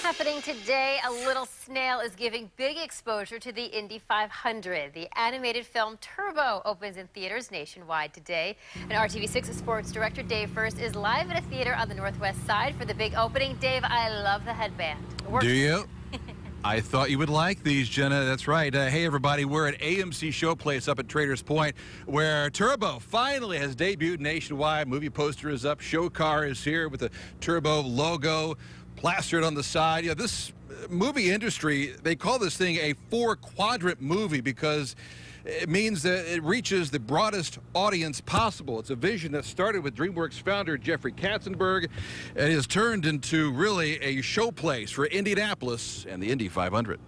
Happening today, a little snail is giving big exposure to the Indy 500. The animated film Turbo opens in theaters nationwide today. And RTV6 sports director Dave Furst is live at a theater on the northwest side for the big opening. Dave, I love the headband. Do you? I thought you would like these, Jenna. That's right. Uh, hey, everybody. We're at AMC Showplace up at Traders Point, where Turbo finally has debuted nationwide. Movie poster is up. Show car is here with the Turbo logo plastered on the side. Know, this uh, movie industry, they call this thing a four quadrant movie because it means that it reaches the broadest audience possible. It's a vision that started with DreamWorks founder Jeffrey Katzenberg and has turned into really a showplace for Indianapolis and the Indy 500.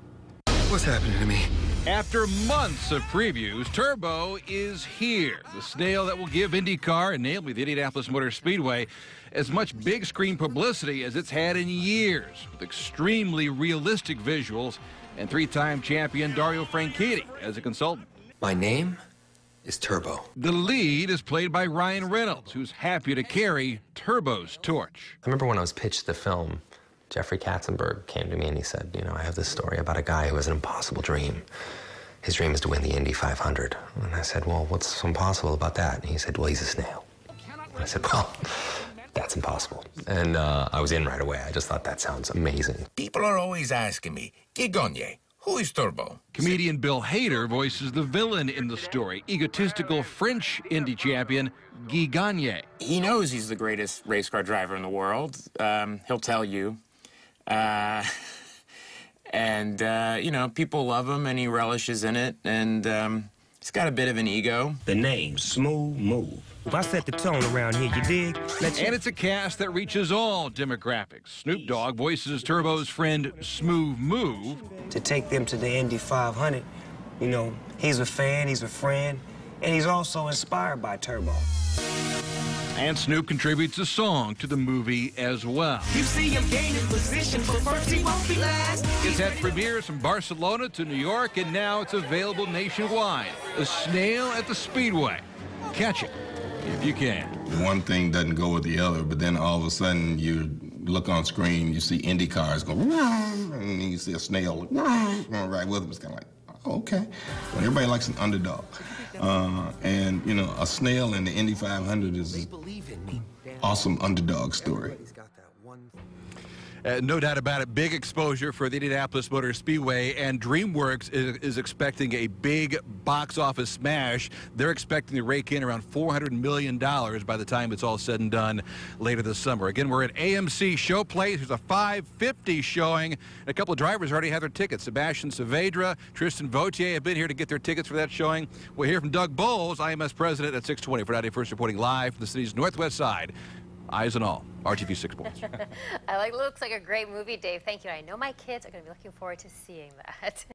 What's happening to me? After months of previews, Turbo is here. The snail that will give IndyCar and namely the Indianapolis Motor Speedway as much big screen publicity as it's had in years, with extremely realistic visuals and three-time champion Dario Franchitti as a consultant. My name is Turbo. The lead is played by Ryan Reynolds, who's happy to carry Turbo's torch. I remember when I was pitched the film, Jeffrey Katzenberg came to me and he said, You know, I have this story about a guy who has an impossible dream. His dream is to win the Indy 500. And I said, Well, what's impossible about that? And he said, Well, he's a snail. And I said, Well, that's impossible. And uh, I was in right away. I just thought that sounds amazing. People are always asking me, Guy Gagné, who is Turbo? Comedian Bill Hader voices the villain in the story, egotistical French Indy champion Guy Gagné. He knows he's the greatest race car driver in the world. Um, he'll tell you. Uh, and, uh, you know, people love him and he relishes in it. And um, he's got a bit of an ego. The name, Smooth Move. If I set the tone around here, you dig? Let's And it's a cast that reaches all demographics. Snoop Dogg voices Turbo's friend Smooth Move. to take them to the Indy 500. You know, he's a fan, he's a friend, and he's also inspired by Turbo. And Snoop contributes a song to the movie as well. You see him gaining position, but first he won't be last. It's had premieres from Barcelona to New York, and now it's available nationwide. A snail at the Speedway. Catch it if you can. one thing doesn't go with the other, but then all of a sudden you look on screen, you see Indy cars go, and then you see a snail going right with them. It's kind of like, oh, okay. But everybody likes an underdog. Uh, and, you know, a snail in the Indy 500 is an awesome underdog story. Uh, no doubt about it. Big exposure for the Indianapolis Motor Speedway, and DreamWorks is, is, expecting a big box office smash. They're expecting to rake in around $400 million by the time it's all said and done later this summer. Again, we're at AMC Showplace. There's a 550 showing. A couple of drivers already have their tickets. Sebastian Saavedra, Tristan Vautier have been here to get their tickets for that showing. We'll hear from Doug Boles, IMS president at 620 for 91st reporting live from the city's northwest side. Eyes and all. RTV6 Sports. I like looks like a great movie, Dave. Thank you. I know my kids are going to be looking forward to seeing that.